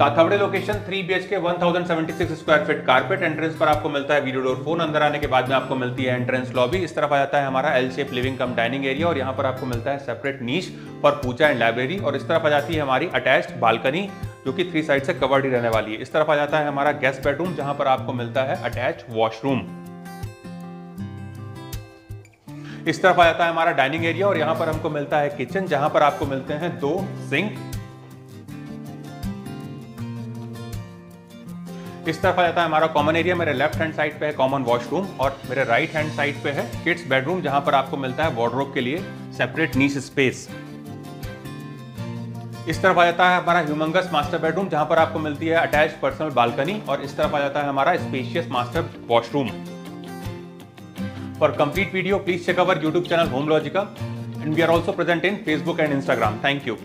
Tathawade location 3 B H K one thousand seventy six square feet carpet entrance पर आपको मिलता है video door phone अंदर आने के बाद में आपको मिलती है एंट्रेंस लॉबी इस तरफ़ आ जाता है हमारा L shape living cum dining area और यहाँ पर आपको मिलता है सेपरेट नीच फॉर पूजा एंड लाइब्रेरी और इस तरफ़ आ जाती है हमारी अटैच्ड बालकनी जो कि थ्री साइड से कवर्ड ही रहने वाली है। इस तरफ़ आ जाता है हमारा गेस्ट बेडरूम जहाँ पर आपको मिलता है अटैच वॉशरूम इस तरफ़ आ जाता है हमारा डाइनिंग एरिया और यहाँ पर हमको मिलता है किचन जहाँ पर आपको मिलते हैं दो सिंक इस तरफ़ आ जाता है? हमारा कॉमन एरिया मेरे लेफ़्ट हैंड साइड पे है कॉमन वॉशरूम और मेरे राइट हैंड साइड पे है किड्स बेडरूम जहाँ पर आपको मिलता है वार्डरोब के लिए सेपरेट नीस स्पेस इस तरफ़ आ जाता है हमारा ह्यूमंगस मास्टर बेडरूम जहाँ पर आपको मिलती है अटैच पर्सनल बालकनी और इस तरफ़ आ जाता है हमारा spacious master washroom for complete video please check our YouTube channel home logical and we are also present in Facebook and Instagram thank you